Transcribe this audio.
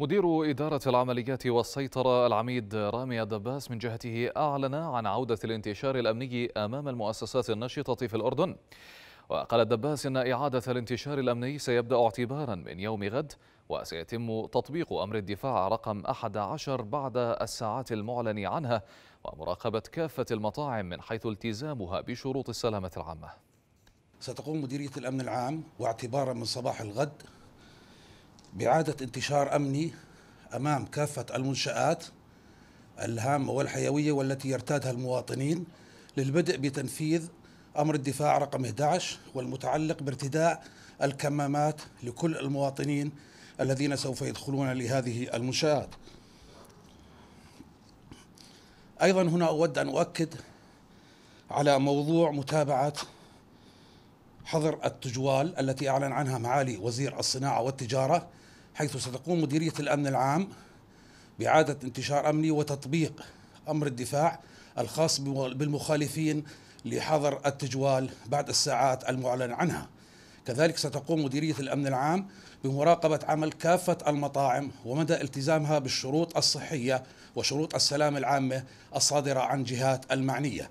مدير إدارة العمليات والسيطرة العميد رامي الدباس من جهته أعلن عن عودة الانتشار الأمني أمام المؤسسات النشطة في الأردن. وقال الدباس إن إعادة الانتشار الأمني سيبدأ اعتبارا من يوم غد وسيتم تطبيق أمر الدفاع رقم 11 بعد الساعات المعلن عنها ومراقبة كافة المطاعم من حيث التزامها بشروط السلامة العامة. ستقوم مديرية الأمن العام واعتبارا من صباح الغد بإعادة انتشار أمني أمام كافة المنشآت الهامة والحيوية والتي يرتادها المواطنين للبدء بتنفيذ أمر الدفاع رقم 11 والمتعلق بارتداء الكمامات لكل المواطنين الذين سوف يدخلون لهذه المنشآت. أيضا هنا أود أن أؤكد على موضوع متابعة حظر التجوال التي أعلن عنها معالي وزير الصناعة والتجارة حيث ستقوم مديرية الأمن العام بإعادة انتشار أمني وتطبيق أمر الدفاع الخاص بالمخالفين لحظر التجوال بعد الساعات المعلن عنها. كذلك ستقوم مديرية الأمن العام بمراقبة عمل كافة المطاعم ومدى التزامها بالشروط الصحية وشروط السلامة العامة الصادرة عن جهات المعنية.